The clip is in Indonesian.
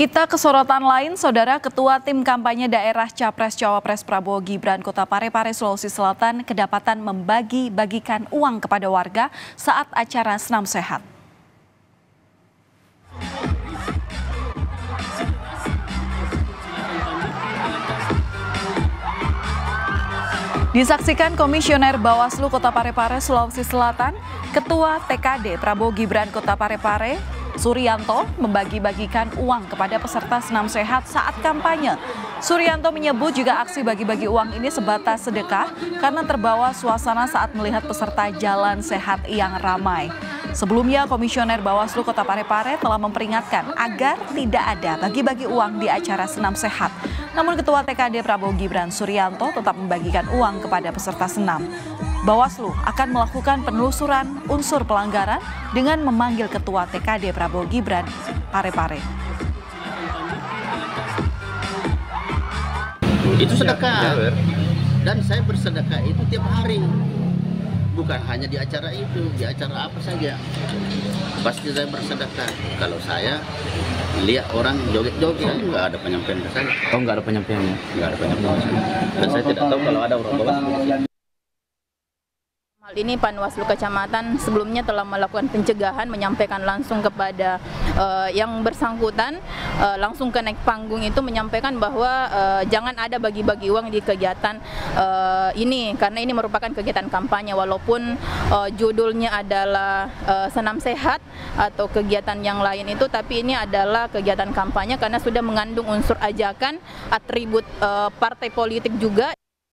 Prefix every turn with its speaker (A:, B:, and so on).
A: Kita ke sorotan lain, Saudara Ketua Tim Kampanye Daerah Capres Cawapres Prabowo Gibran Kota Parepare, Sulawesi Selatan kedapatan membagi-bagikan uang kepada warga saat acara senam sehat. Disaksikan Komisioner Bawaslu Kota Parepare, Sulawesi Selatan, Ketua TKD Prabowo Gibran Kota Parepare, Suryanto membagi-bagikan uang kepada peserta senam sehat saat kampanye. Suryanto menyebut juga aksi bagi-bagi uang ini sebatas sedekah karena terbawa suasana saat melihat peserta jalan sehat yang ramai. Sebelumnya, Komisioner Bawaslu Kota Parepare telah memperingatkan agar tidak ada bagi-bagi uang di acara senam sehat. Namun Ketua TKD Prabowo Gibran Suryanto tetap membagikan uang kepada peserta senam. Bawaslu akan melakukan penelusuran unsur pelanggaran dengan memanggil Ketua TKD Prabowo Gibran Parepare.
B: Itu sedekah. Dan saya bersedekah itu tiap hari. Bukan hanya di acara itu, di acara apa saja. Pasti saya bersedekah. Kalau saya lihat orang joget-joget, saya nggak ada penyampaian ke saya.
C: Oh nggak ada penyampaiannya?
B: Nggak ada penyampaian. Dan saya tidak tahu kalau ada orang bawah.
D: Hal ini Panwaslu Kecamatan sebelumnya telah melakukan pencegahan menyampaikan langsung kepada uh, yang bersangkutan uh, langsung ke naik panggung itu menyampaikan bahwa uh, jangan ada bagi-bagi uang di kegiatan uh, ini karena ini merupakan kegiatan kampanye. Walaupun uh, judulnya adalah uh, senam sehat atau kegiatan yang lain itu tapi ini adalah kegiatan kampanye karena sudah mengandung unsur ajakan atribut uh, partai politik juga